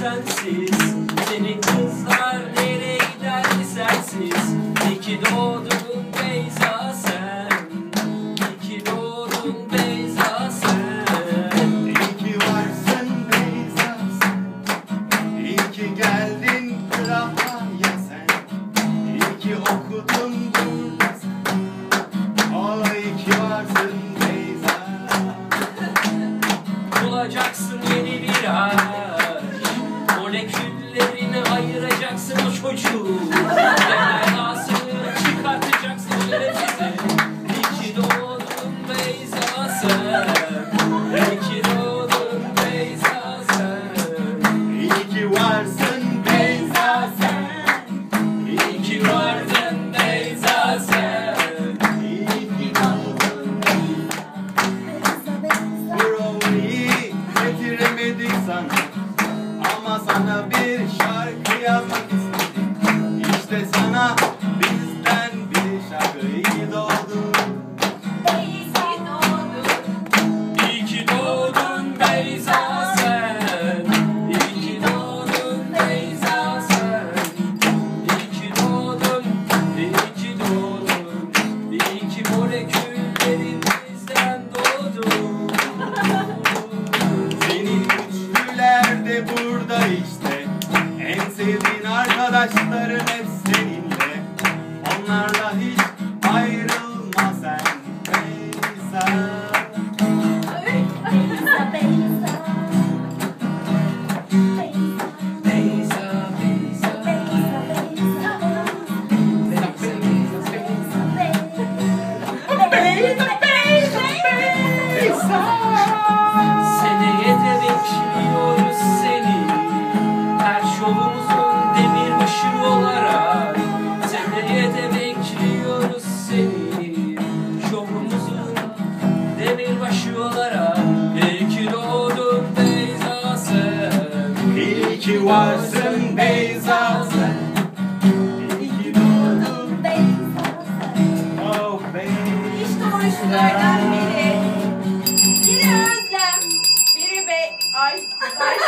Sensiz. Senin kızlar nereye giderdi sensiz? İyi ki doğdun Beyza sen. İyi ki doğdun Beyza sen. İyi ki varsın Beyza sen. İyi ki geldin Irak'a sen. İyi ki okudun burada sen. Oh iyi ki varsın Beyza. Bulacaksın for you. İşte sana bizden bir şarkı İyi doğdun İyi ki doğdun Beyza sen. İyi doğdun Beyza sen. İyi doğdun İyi ki doğdun. İyi ki moleküllerimizden doğdun. Senin güçlüler de burada işte. En sevdiğin arkadaşların hep Onlarla hiç ayrılma sen Beyza Seneye de bekliyoruz seni. Her şovumuzun demirbaşı olarak Doğdun Oh Beyza İşte oyunculardan biri. Biri Özlem, biri Bey, Ay, Ayşe,